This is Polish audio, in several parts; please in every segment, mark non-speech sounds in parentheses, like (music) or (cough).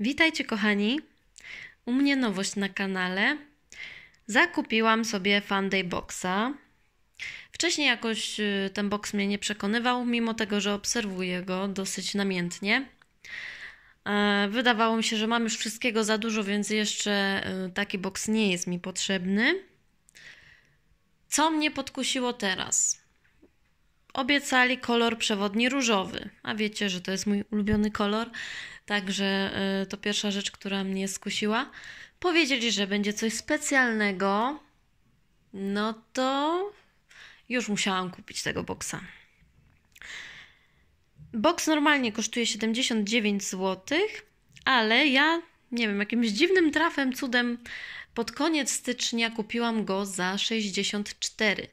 Witajcie kochani. U mnie nowość na kanale. Zakupiłam sobie Funday Boxa. Wcześniej jakoś y, ten box mnie nie przekonywał, mimo tego, że obserwuję go dosyć namiętnie. E, wydawało mi się, że mam już wszystkiego za dużo, więc jeszcze y, taki box nie jest mi potrzebny. Co mnie podkusiło teraz? Obiecali kolor przewodni różowy, a wiecie, że to jest mój ulubiony kolor, także y, to pierwsza rzecz, która mnie skusiła. Powiedzieli, że będzie coś specjalnego, no to już musiałam kupić tego boksa. Boks normalnie kosztuje 79 zł, ale ja nie wiem, jakimś dziwnym trafem, cudem pod koniec stycznia kupiłam go za 64.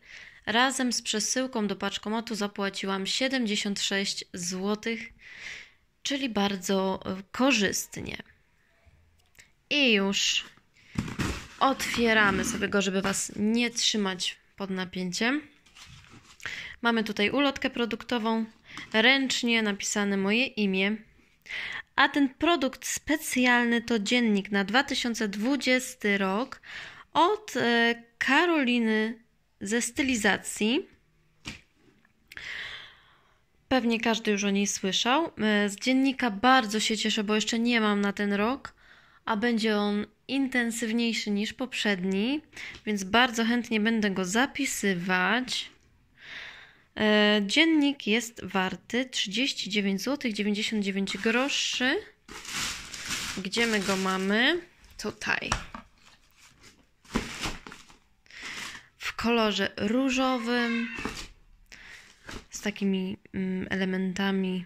Razem z przesyłką do paczkomatu zapłaciłam 76 zł, czyli bardzo e, korzystnie. I już otwieramy sobie go, żeby Was nie trzymać pod napięciem. Mamy tutaj ulotkę produktową, ręcznie napisane moje imię. A ten produkt specjalny to dziennik na 2020 rok od e, Karoliny ze stylizacji. Pewnie każdy już o niej słyszał. E, z dziennika bardzo się cieszę, bo jeszcze nie mam na ten rok, a będzie on intensywniejszy niż poprzedni, więc bardzo chętnie będę go zapisywać. E, dziennik jest warty 39 zł 99 groszy. Gdzie my go mamy? Tutaj. Kolorze różowym z takimi mm, elementami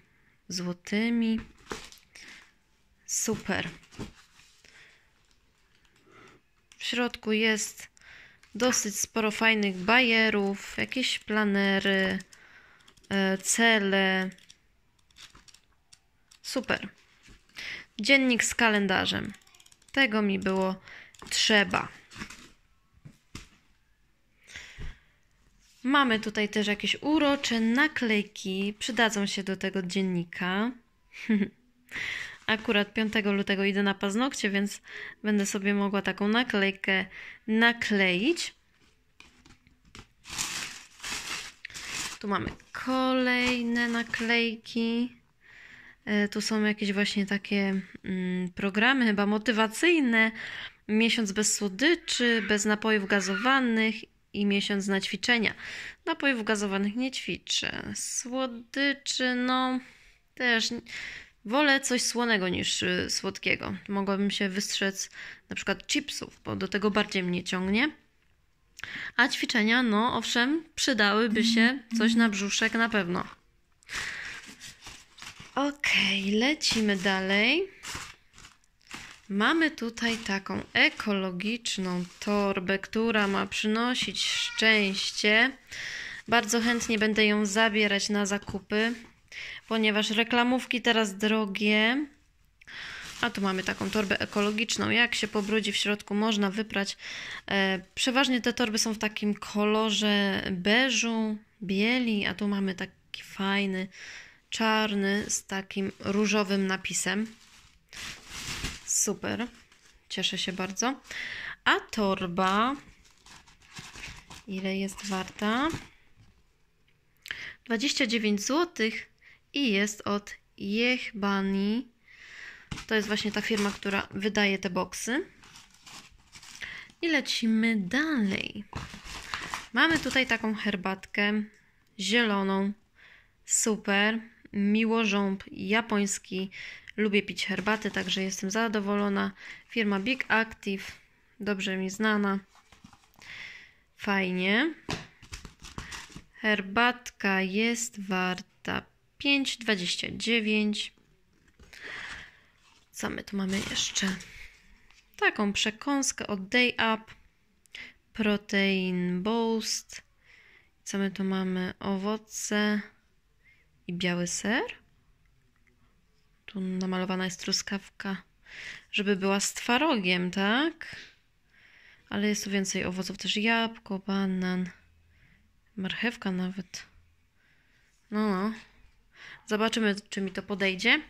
złotymi. Super. W środku jest dosyć sporo fajnych bajerów, jakieś planery, e, cele. Super. Dziennik z kalendarzem. Tego mi było trzeba. Mamy tutaj też jakieś urocze naklejki. Przydadzą się do tego dziennika. (laughs) Akurat 5 lutego idę na paznokcie, więc będę sobie mogła taką naklejkę nakleić. Tu mamy kolejne naklejki. E, tu są jakieś właśnie takie mm, programy, chyba motywacyjne. Miesiąc bez słodyczy, bez napojów gazowanych i miesiąc na ćwiczenia. Napojów gazowanych nie ćwiczę. Słodyczy, no też wolę coś słonego niż y, słodkiego. Mogłabym się wystrzec na przykład chipsów, bo do tego bardziej mnie ciągnie. A ćwiczenia, no owszem, przydałyby się coś na brzuszek na pewno. Ok, lecimy dalej. Mamy tutaj taką ekologiczną torbę, która ma przynosić szczęście. Bardzo chętnie będę ją zabierać na zakupy, ponieważ reklamówki teraz drogie. A tu mamy taką torbę ekologiczną. Jak się pobrudzi w środku, można wyprać. E, przeważnie te torby są w takim kolorze beżu, bieli, a tu mamy taki fajny, czarny z takim różowym napisem. Super. Cieszę się bardzo. A torba ile jest warta? 29 zł i jest od Jechbani. To jest właśnie ta firma, która wydaje te boksy. I lecimy dalej. Mamy tutaj taką herbatkę zieloną. Super. Miłożąb japoński. Lubię pić herbaty, także jestem zadowolona. Firma Big Active. Dobrze mi znana. Fajnie. Herbatka jest warta 5,29. Co my tu mamy jeszcze? Taką przekąskę od Day Up. Protein Boost. Co my tu mamy? Owoce i biały ser. Tu namalowana jest truskawka, żeby była z twarogiem, tak? Ale jest tu więcej owoców, też jabłko, banan, marchewka nawet. No, no. Zobaczymy, czy mi to podejdzie.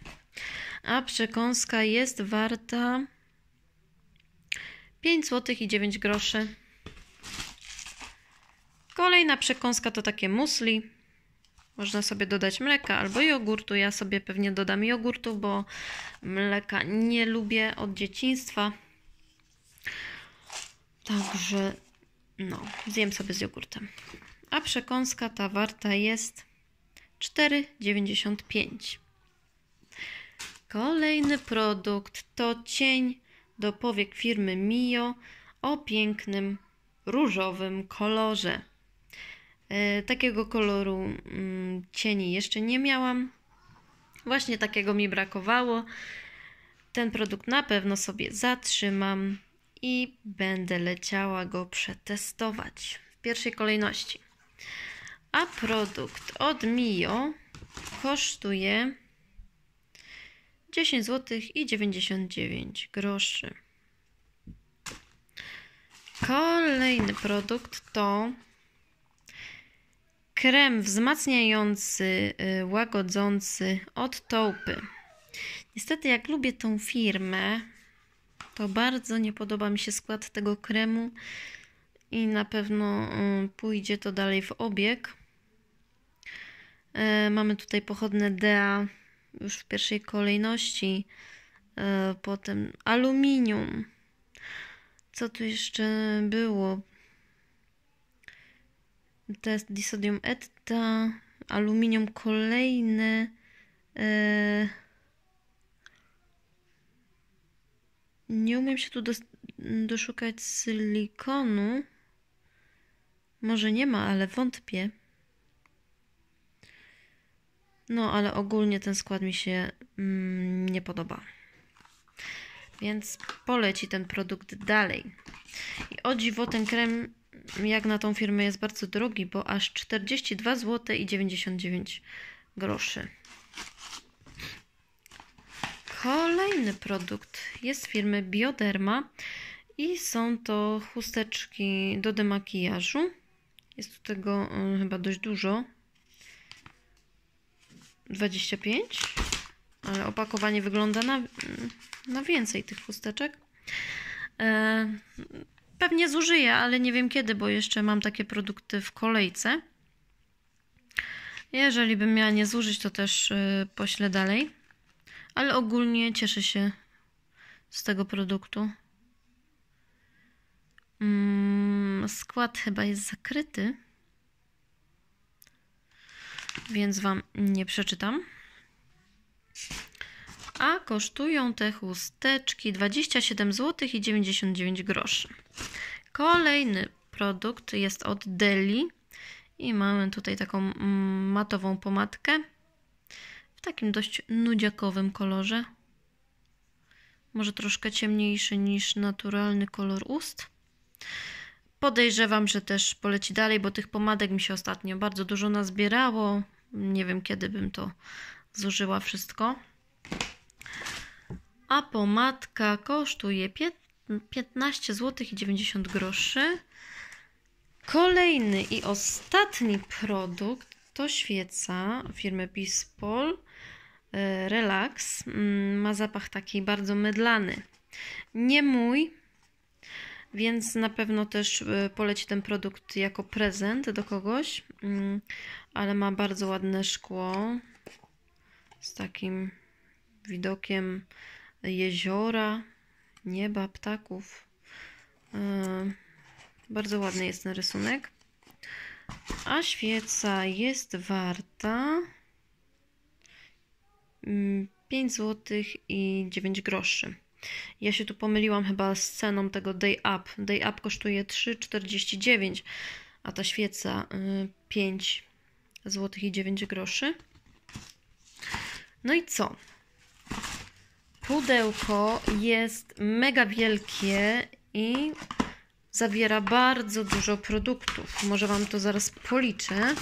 a przekąska jest warta 5 zł i 9 groszy. Kolejna przekąska to takie musli. Można sobie dodać mleka albo jogurtu. Ja sobie pewnie dodam jogurtu, bo mleka nie lubię od dzieciństwa. Także no, zjem sobie z jogurtem. A przekąska ta warta jest 4,95. Kolejny produkt to cień do powiek firmy Mio o pięknym różowym kolorze. E, takiego koloru mm, cieni jeszcze nie miałam. Właśnie takiego mi brakowało. Ten produkt na pewno sobie zatrzymam i będę leciała go przetestować w pierwszej kolejności. A produkt od Mio kosztuje 10 zł i 99 groszy. Kolejny produkt to krem wzmacniający, y, łagodzący od Taupy. Niestety, jak lubię tą firmę, to bardzo nie podoba mi się skład tego kremu i na pewno y, pójdzie to dalej w obieg. E, mamy tutaj pochodne DEA już w pierwszej kolejności. Potem aluminium. Co tu jeszcze było? Test disodium etta, aluminium kolejne. E, nie umiem się tu dos doszukać silikonu. Może nie ma, ale wątpię. No, ale ogólnie ten skład mi się mm, nie podoba. Więc poleci ten produkt dalej. I o dziwo ten krem, jak na tą firmę, jest bardzo drogi, bo aż 42 zł i 99 groszy. Kolejny produkt jest firmy Bioderma i są to chusteczki do demakijażu. Jest tu tego y, chyba dość dużo. 25, ale opakowanie wygląda na, na więcej tych chusteczek. Pewnie zużyję, ale nie wiem kiedy, bo jeszcze mam takie produkty w kolejce. Jeżeli bym miała nie zużyć, to też e, poślę dalej. Ale ogólnie cieszę się z tego produktu. Mm, skład chyba jest zakryty więc Wam nie przeczytam. A kosztują te chusteczki 27 zł i 99 groszy. Kolejny produkt jest od Deli i mamy tutaj taką mm, matową pomadkę w takim dość nudziakowym kolorze. Może troszkę ciemniejszy niż naturalny kolor ust. Podejrzewam, że też poleci dalej, bo tych pomadek mi się ostatnio bardzo dużo nazbierało. Nie wiem, kiedy bym to zużyła wszystko. A pomadka kosztuje 15 zł i 90 groszy. Kolejny i ostatni produkt to świeca firmy Bispol e, Relax. Mm, ma zapach taki bardzo mydlany. Nie mój, więc na pewno też e, poleci ten produkt jako prezent do kogoś, mm, ale ma bardzo ładne szkło z takim widokiem jeziora, nieba, ptaków. E, bardzo ładny jest ten rysunek. A świeca jest warta 5 zł i 9 groszy. Ja się tu pomyliłam chyba z ceną tego Day Up. Day Up kosztuje 3,49, a ta świeca 5 zł i 9 groszy. No i co? Pudełko jest mega wielkie i zawiera bardzo dużo produktów. Może Wam to zaraz policzę.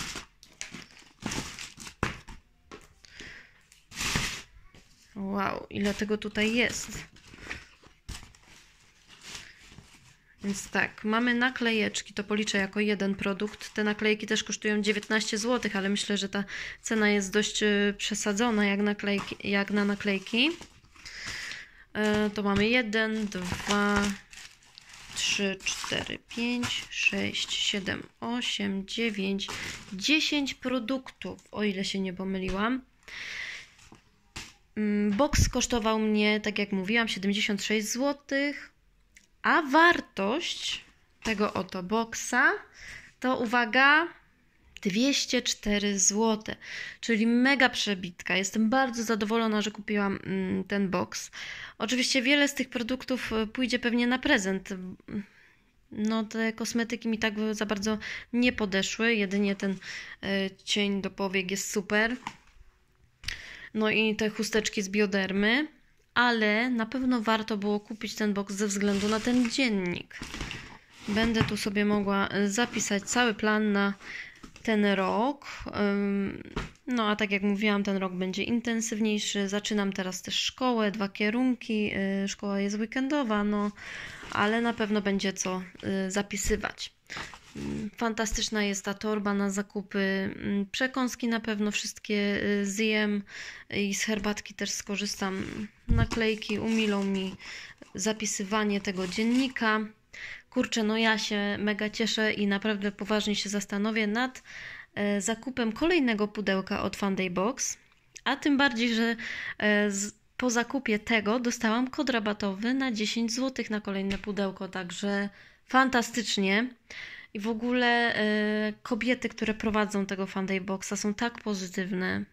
Wow, ile tego tutaj jest. Więc tak, mamy naklejeczki, to policzę jako jeden produkt. Te naklejki też kosztują 19 zł, ale myślę, że ta cena jest dość y, przesadzona jak, naklejki, jak na naklejki. E, to mamy 1, 2, 3, 4, 5, 6, 7, 8, 9, 10 produktów, o ile się nie pomyliłam. Mm, box kosztował mnie, tak jak mówiłam, 76 zł, a wartość tego oto boxa to uwaga 204 zł, czyli mega przebitka. Jestem bardzo zadowolona, że kupiłam mm, ten box. Oczywiście wiele z tych produktów e, pójdzie pewnie na prezent. No, te kosmetyki mi tak za bardzo nie podeszły, jedynie ten e, cień do powiek jest super. No i te chusteczki z biodermy, ale na pewno warto było kupić ten box ze względu na ten dziennik. Będę tu sobie mogła e, zapisać cały plan na ten rok. No a tak jak mówiłam, ten rok będzie intensywniejszy. Zaczynam teraz też szkołę, dwa kierunki. Y, szkoła jest weekendowa, no ale na pewno będzie co y, zapisywać. Fantastyczna jest ta torba na zakupy. Przekąski na pewno wszystkie y, zjem i z herbatki też skorzystam. Naklejki umilą mi zapisywanie tego dziennika. Kurczę, no ja się mega cieszę i naprawdę poważnie się zastanowię nad e, zakupem kolejnego pudełka od Funday Box, a tym bardziej, że e, po zakupie tego dostałam kod rabatowy na 10 zł na kolejne pudełko, także fantastycznie. I w ogóle e, kobiety, które prowadzą tego Funday Boxa są tak pozytywne,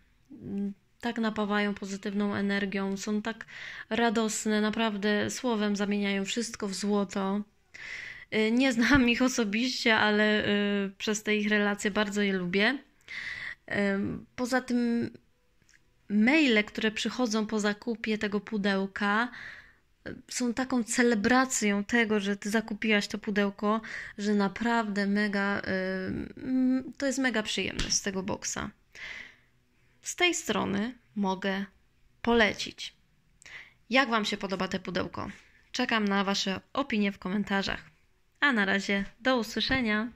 tak napawają pozytywną energią, są tak radosne, naprawdę słowem zamieniają wszystko w złoto. Y, nie znam ich osobiście, ale y, przez te ich relacje bardzo je lubię. Poza tym maile, które przychodzą po zakupie tego pudełka, y, są taką celebracją tego, że ty zakupiłaś to pudełko, że naprawdę mega, to jest mega przyjemne z tego boksa. Z tej strony mogę polecić. Jak Wam się podoba te pudełko? Czekam na Wasze opinie w komentarzach. A na razie do usłyszenia.